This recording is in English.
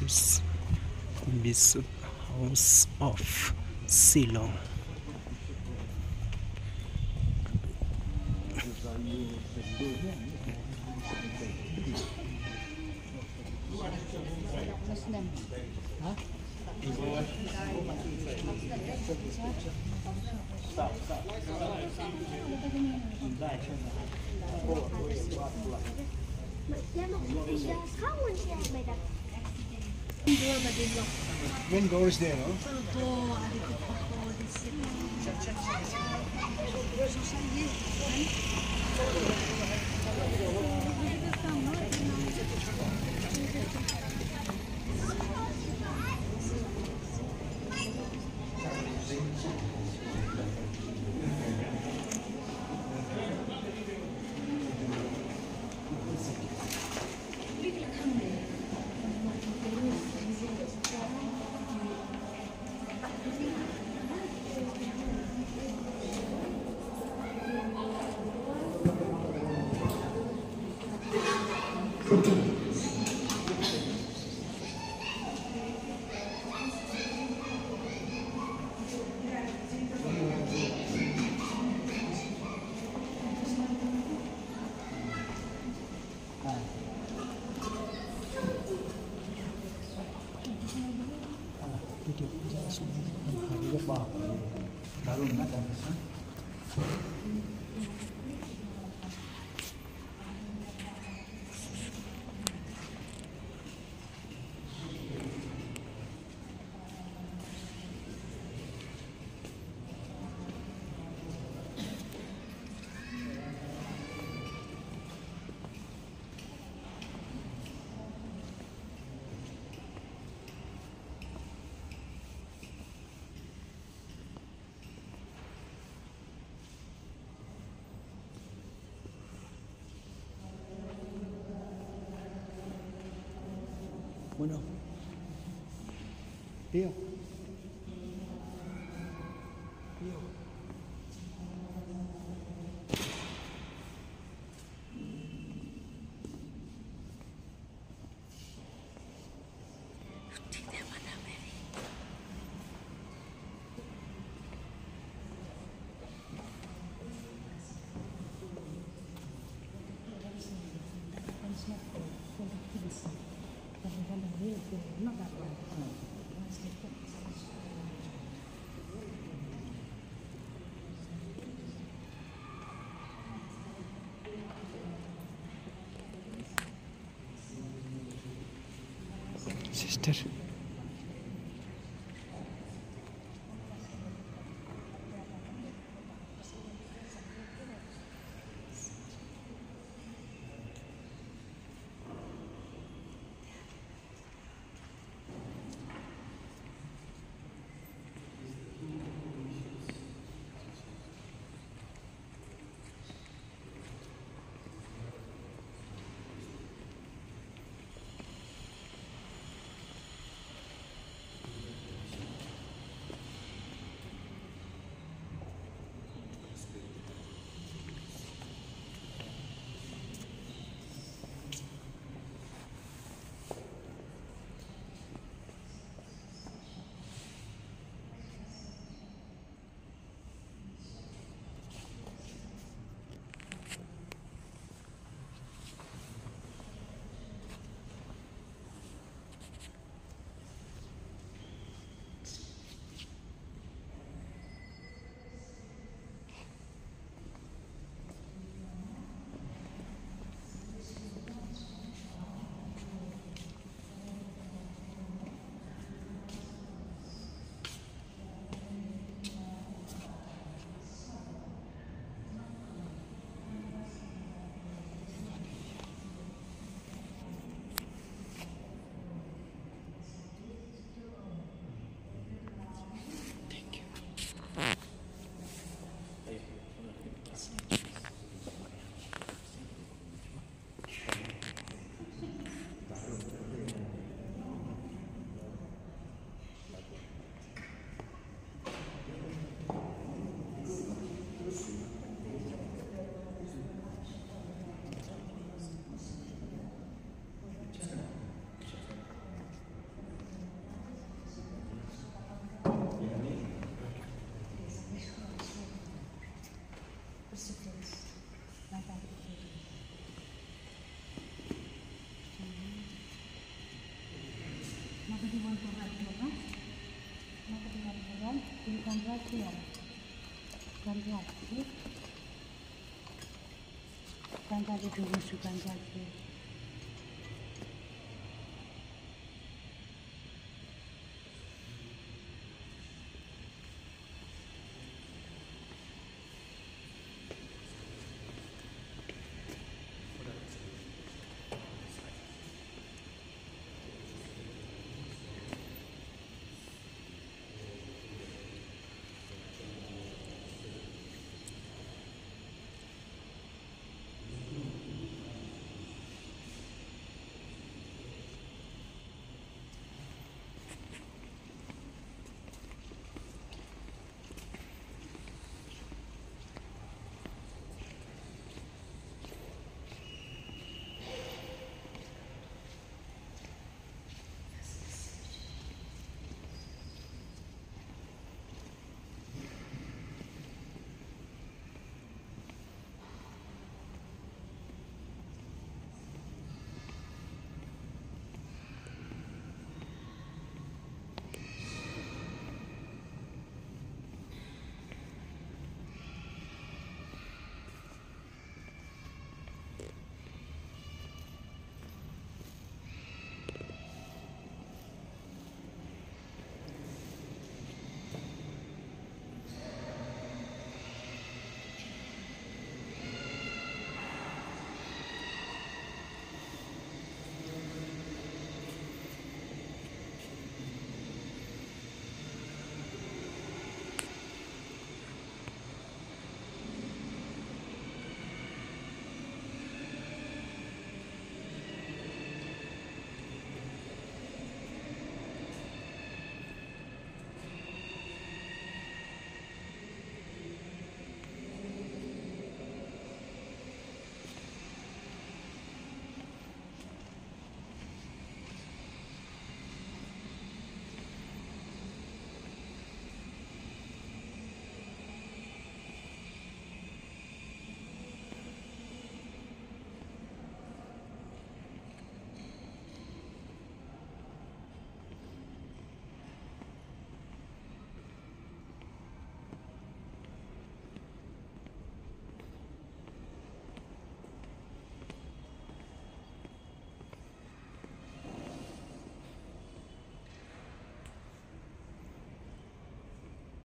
This Bishop House of Shillong. Muslim. Window is there, no? Terima kasih. Bueno. Tío. Tío. Sister. 搬家去了搬家去搬家去这是搬家去